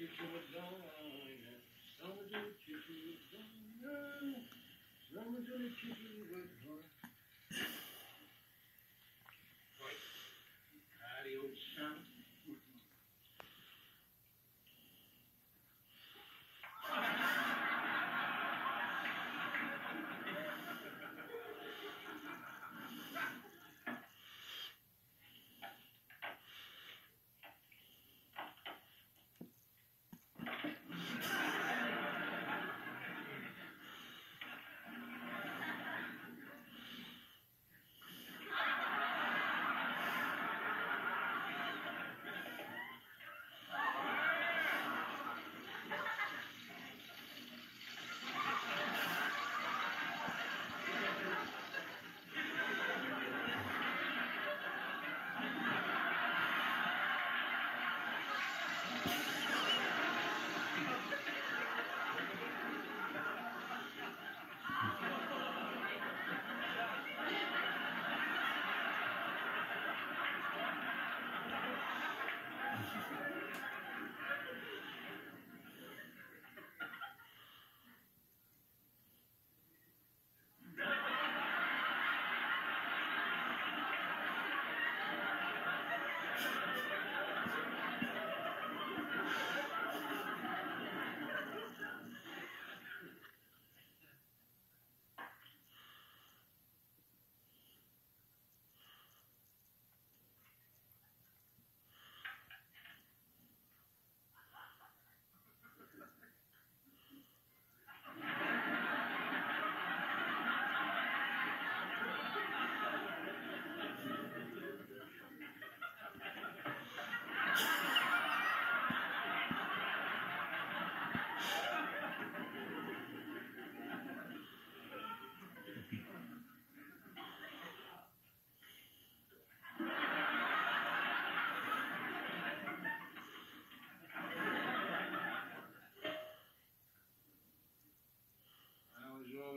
Summer to the chicken was gone.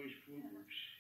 always food works.